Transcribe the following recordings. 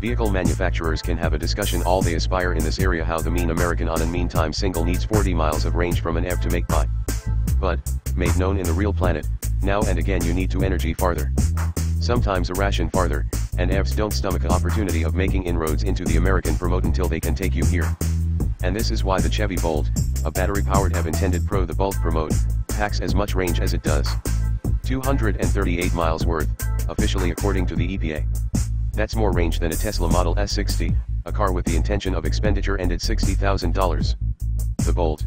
Vehicle manufacturers can have a discussion all they aspire in this area how the mean American on a meantime single needs 40 miles of range from an EV to make by. But, made known in the real planet, now and again you need to energy farther. Sometimes a ration farther, and EVs don't stomach the opportunity of making inroads into the American promote until they can take you here. And this is why the Chevy Bolt, a battery-powered EV intended Pro the Bolt Promote, packs as much range as it does. 238 miles worth, officially according to the EPA. That's more range than a Tesla Model S60, a car with the intention of expenditure ended $60,000. The Bolt.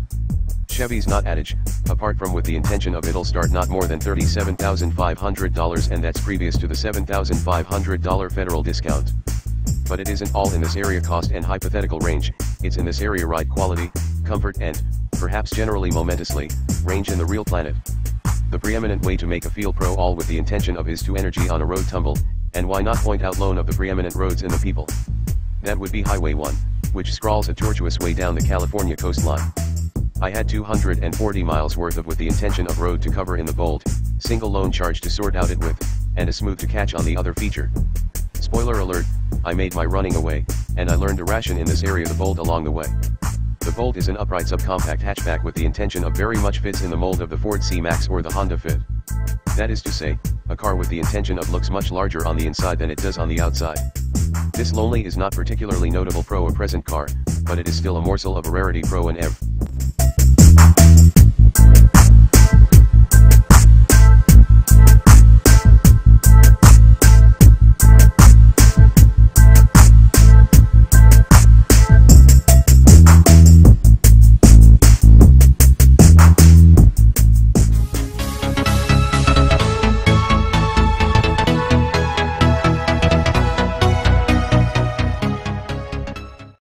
Chevy's not adage, apart from with the intention of it'll start not more than $37,500 and that's previous to the $7,500 federal discount. But it isn't all in this area cost and hypothetical range, it's in this area ride quality, comfort and, perhaps generally momentously, range in the real planet. The preeminent way to make a feel pro all with the intention of is to energy on a road tumble, and why not point out lone of the preeminent roads in the people. That would be Highway 1, which scrawls a tortuous way down the California coastline. I had 240 miles worth of with the intention of road to cover in the bolt, single lone charge to sort out it with, and a smooth to catch on the other feature. Spoiler alert, I made my running away, and I learned to ration in this area the Bolt along the way. The Bolt is an upright subcompact hatchback with the intention of very much fits in the mold of the Ford C-Max or the Honda Fit. That is to say, a car with the intention of looks much larger on the inside than it does on the outside. This lonely is not particularly notable pro or present car, but it is still a morsel of a rarity pro and ev.